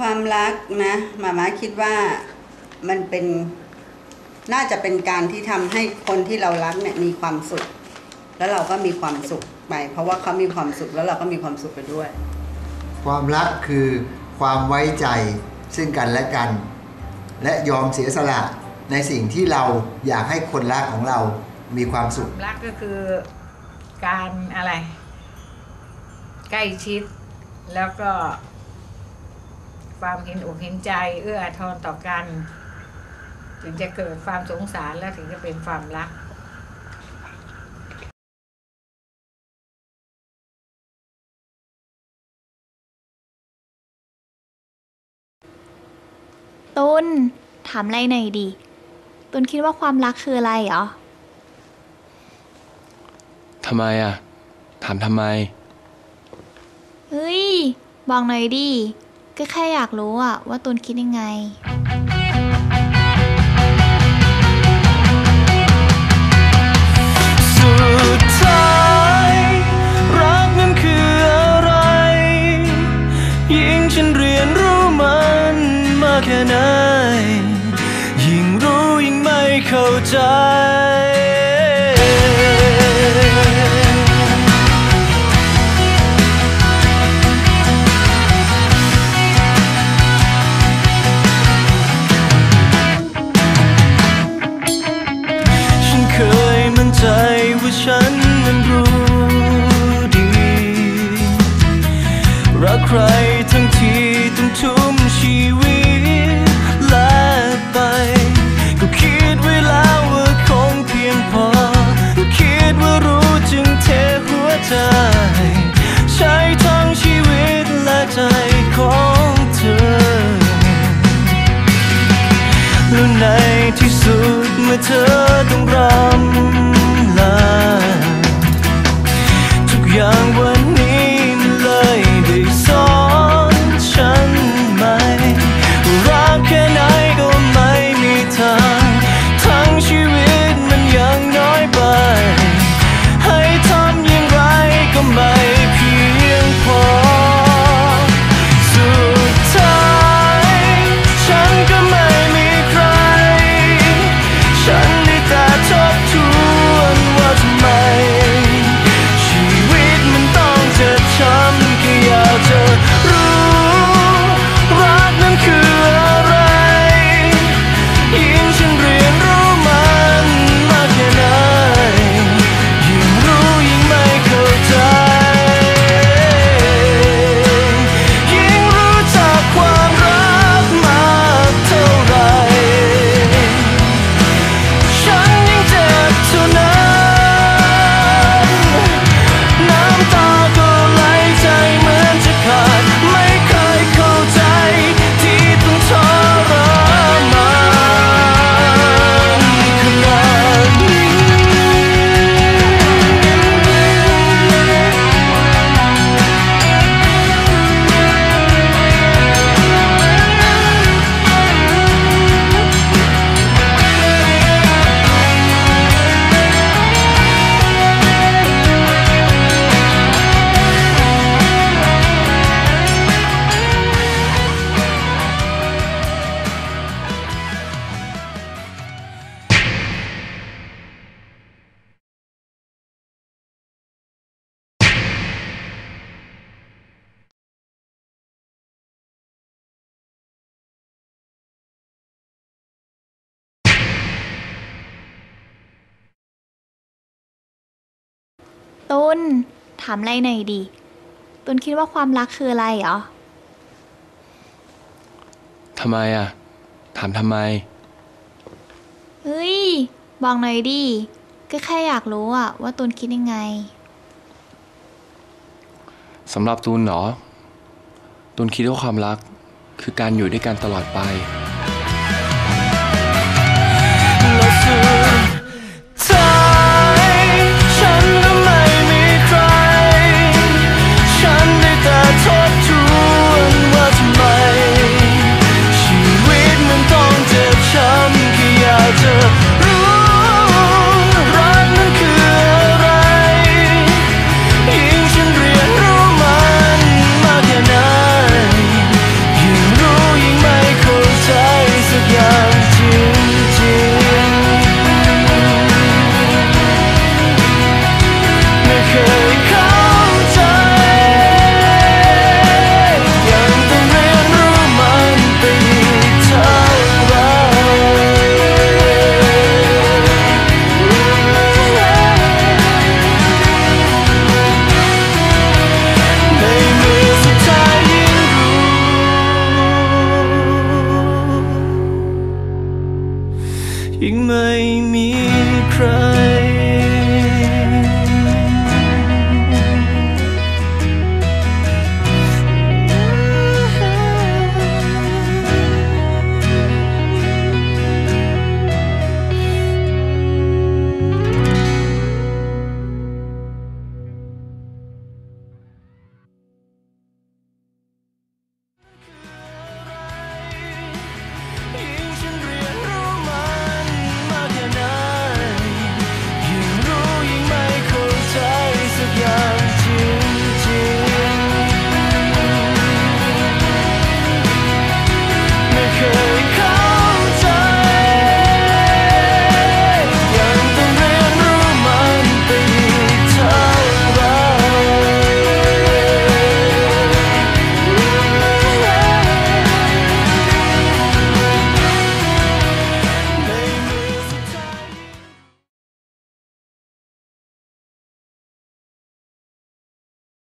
ความรักนะหมาม้าคิดว่ามันเป็นน่าจะเป็นการที่ทำให้คนที่เรารักเนี่ยมีความสุข แล้วเราก็มีความสุขไป เพราะว่าเขามีความสุขแล้วเราก็มีความสุขไปด้วย ความรักคือความไว้ใจซึ่งกันและกัน และยอมเสียสละในสิ่งที่เราอยากให้คนรักของเรามีความสุขรักก็คือการอะไร ใกล้ชิดแล้วก็ ความเห็นอกเห็นใจ เอื้ออาทรต่อกัน ถึงจะเกิดความสงสารและถึงจะเป็นความรักตุนถามอะไรหน่อยดิตุนคิดว่าความรักคืออะไรเหรอทำไมอะ ถามทำไม เฮ้ย บอกหน่อยดิ ก็แค่อยากรู้อะว่าตุนคิดยังไง สุดท้ายรักนั้นคืออะไร ยิ่งฉันเรียนรู้มันมากแค่ไหน ยิ่งรู้ยิ่งไม่เข้าใจ ใครทั้งที่ต้องทุ่มชีวิตและไป ก็คิดไว้แล้วว่าคงเพียงพอ ก็คิดว่ารู้จึงเทหัวใจ ใช้ทั้งชีวิตและใจของเธอแล้วในที่สุดเมื่อเธอต้องรำ ตุนถามอะไรหน่อยดิตุนคิดว่าความรักคืออะไรเหรอ ทำไมอะ ถามทำไม เฮ้ย บอกหน่อยดิ ก็แค่อยากรู้อะว่าตุนคิดยังไง สำหรับตูนเหรอ ตูนคิดว่าความรักคือการอยู่ด้วยกันตลอดไป